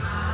Bye.